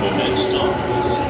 The next stop.